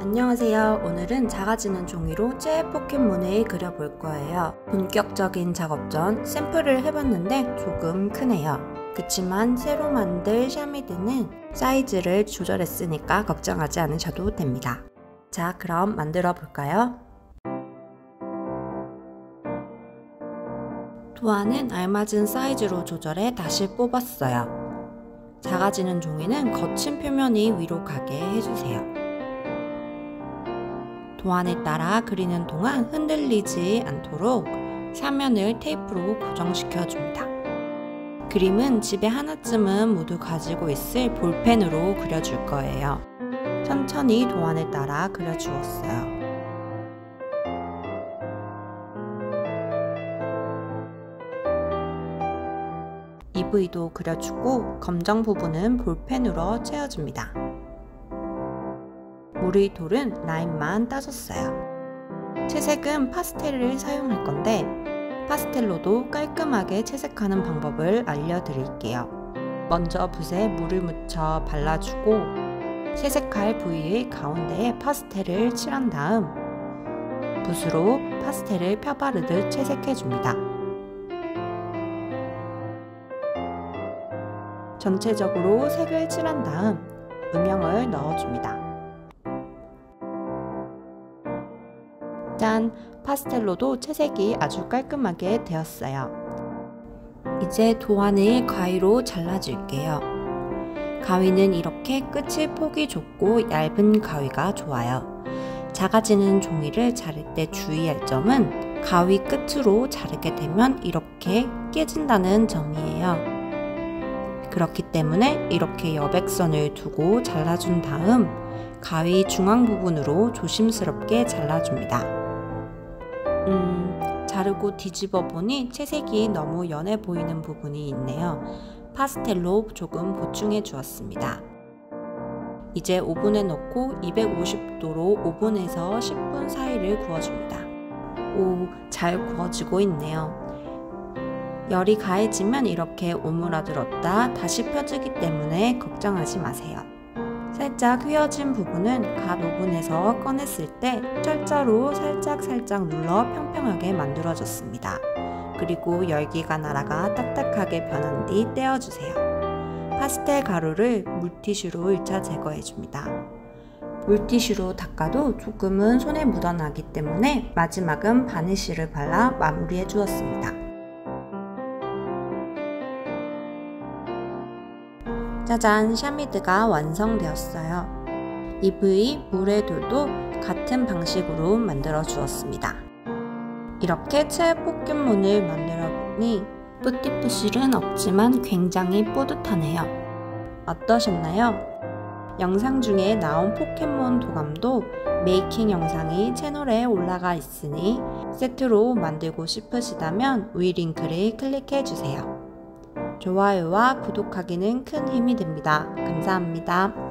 안녕하세요. 오늘은 작아지는 종이로 재 포켓몬을 그려볼 거예요. 본격적인 작업 전 샘플을 해봤는데 조금 크네요. 그치만 새로 만들 샤미드는 사이즈를 조절했으니까 걱정하지 않으셔도 됩니다. 자, 그럼 만들어 볼까요? 도안은 알맞은 사이즈로 조절해 다시 뽑았어요. 작아지는 종이는 거친 표면이 위로 가게 해주세요. 도안에 따라 그리는 동안 흔들리지 않도록 사면을 테이프로 고정시켜 줍니다. 그림은 집에 하나쯤은 모두 가지고 있을 볼펜으로 그려줄 거예요. 천천히 도안에 따라 그려주었어요. EV도 그려주고 검정 부분은 볼펜으로 채워줍니다. 우리 돌은 라인만 따줬어요. 채색은 파스텔을 사용할 건데 파스텔로도 깔끔하게 채색하는 방법을 알려드릴게요. 먼저 붓에 물을 묻혀 발라주고 채색할 부위의 가운데에 파스텔을 칠한 다음 붓으로 파스텔을 펴바르듯 채색해줍니다. 전체적으로 색을 칠한 다음 음영을 넣어줍니다. 짠! 파스텔로도 채색이 아주 깔끔하게 되었어요. 이제 도안을 가위로 잘라줄게요. 가위는 이렇게 끝이 폭이 좁고 얇은 가위가 좋아요. 작아지는 종이를 자를 때 주의할 점은 가위 끝으로 자르게 되면 이렇게 깨진다는 점이에요. 그렇기 때문에 이렇게 여백선을 두고 잘라준 다음 가위 중앙 부분으로 조심스럽게 잘라줍니다. 음, 자르고 뒤집어 보니 채색이 너무 연해 보이는 부분이 있네요. 파스텔로 조금 보충해 주었습니다. 이제 오븐에 넣고 250도로 5분에서 10분 사이를 구워줍니다. 오, 잘 구워지고 있네요. 열이 가해지면 이렇게 오므라들었다 다시 펴지기 때문에 걱정하지 마세요. 살짝 휘어진 부분은 갓 오븐에서 꺼냈을 때 철자로 살짝살짝 눌러 평평하게 만들어졌습니다. 그리고 열기가 날아가 딱딱하게 변한 뒤 떼어주세요. 파스텔 가루를 물티슈로 1차 제거해줍니다. 물티슈로 닦아도 조금은 손에 묻어나기 때문에 마지막은 바니쉬를 발라 마무리해 주었습니다. 짜잔 샤미드가 완성되었어요. 이브이 물의 돌도 같은 방식으로 만들어 주었습니다. 이렇게 최애 포켓몬을 만들어 보니 띠부띠부실은 없지만 굉장히 뿌듯하네요. 어떠셨나요? 영상 중에 나온 포켓몬 도감도 making 영상이 채널에 올라가 있으니 세트로 만들고 싶으시다면 위 링크를 클릭해 주세요. 좋아요와 구독하기는 큰 힘이 됩니다. 감사합니다.